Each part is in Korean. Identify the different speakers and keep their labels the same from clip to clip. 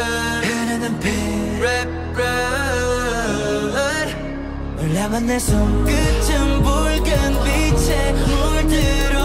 Speaker 1: 흐르는 피 올라만 내 손끝은 붉은 빛에 물들어.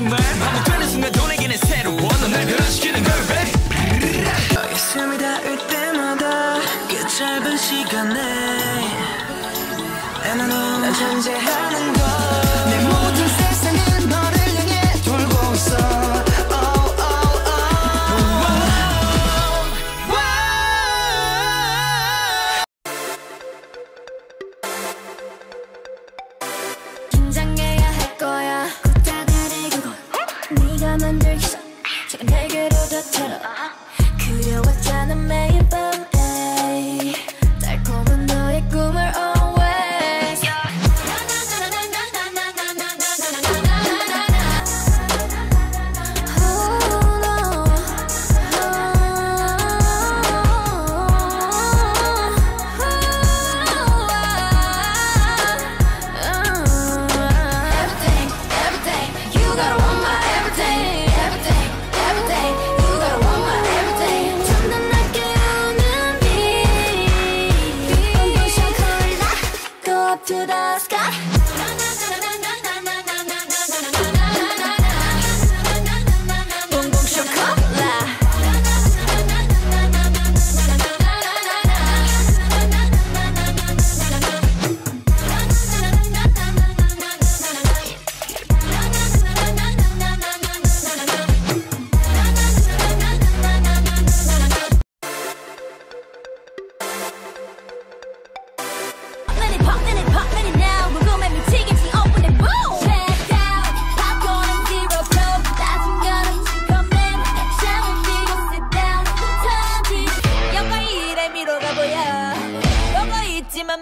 Speaker 2: 하지만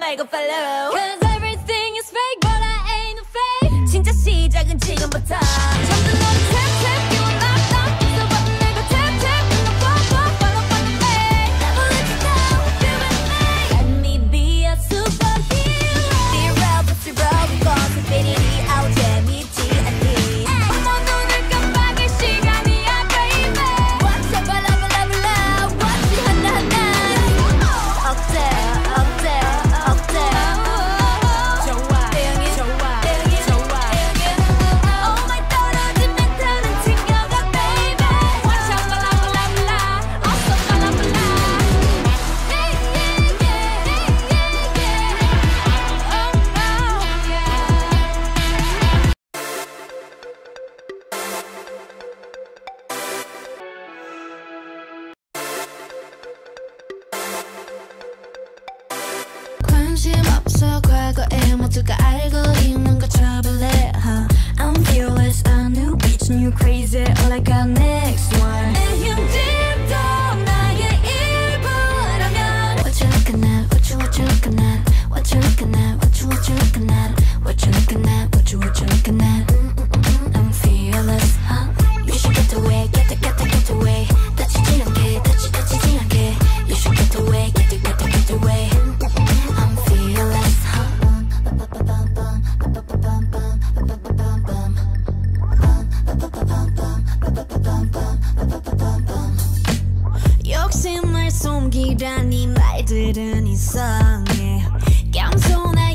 Speaker 2: 말고 follow. Cause everything is fake but I ain't a fake. 진짜 시작은 지금부터. 모두가 알고 있는 huh? I'm fearless, a new bitch, new crazy, all I got now. 용기란 이 말들은 이상해. 겸손해